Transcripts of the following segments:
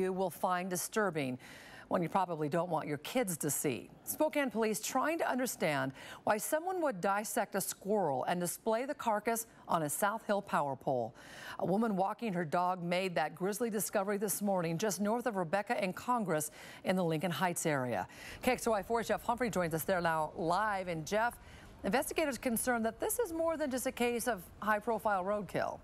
you will find disturbing one you probably don't want your kids to see. Spokane police trying to understand why someone would dissect a squirrel and display the carcass on a South Hill power pole. A woman walking her dog made that grisly discovery this morning just north of Rebecca and Congress in the Lincoln Heights area. KXLY4 Jeff Humphrey joins us there now live. And Jeff, investigators concerned that this is more than just a case of high profile roadkill.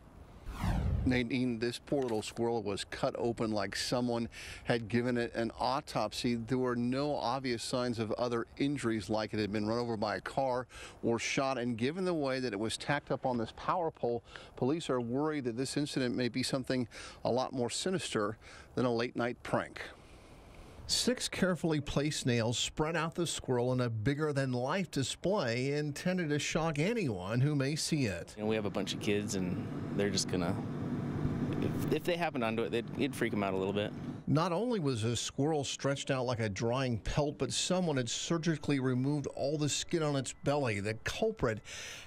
Nadine, this poor little squirrel was cut open like someone had given it an autopsy. There were no obvious signs of other injuries like it had been run over by a car or shot. And given the way that it was tacked up on this power pole, police are worried that this incident may be something a lot more sinister than a late night prank. Six carefully placed nails spread out the squirrel in a bigger than life display intended to shock anyone who may see it. And we have a bunch of kids, and they're just gonna if, they happened onto it, it'd freak them out a little bit. Not only was a squirrel stretched out like a drying pelt, but someone had surgically removed all the skin on its belly. The culprit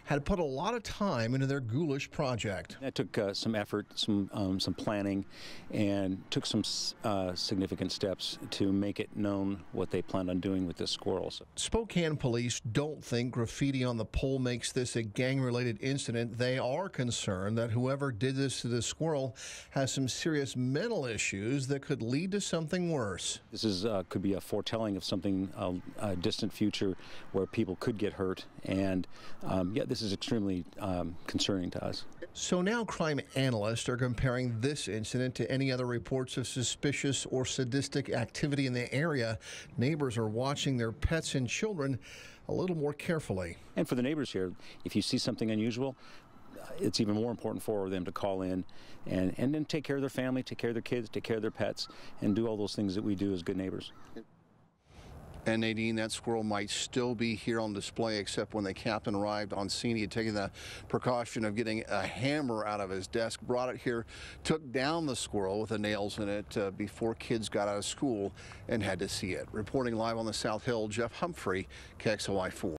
had put a lot of time into their ghoulish project. That took uh, some effort, some um, some planning, and took some uh, significant steps to make it known what they planned on doing with this squirrel. So. Spokane police don't think graffiti on the pole makes this a gang-related incident. They are concerned that whoever did this to the squirrel has some serious mental issues that could lead to something worse. This is uh, could be a foretelling of something uh, a distant future where people could get hurt, and um, yeah, this is extremely um, concerning to us. So now crime analysts are comparing this incident to any other reports of suspicious or sadistic activity in the area. Neighbors are watching their pets and children a little more carefully. And for the neighbors here, if you see something unusual, it's even more important for them to call in and, and then take care of their family, take care of their kids, take care of their pets, and do all those things that we do as good neighbors. And Nadine, that squirrel might still be here on display, except when the captain arrived on scene, he had taken the precaution of getting a hammer out of his desk, brought it here, took down the squirrel with the nails in it uh, before kids got out of school and had to see it. Reporting live on the South Hill, Jeff Humphrey, KXLY 4.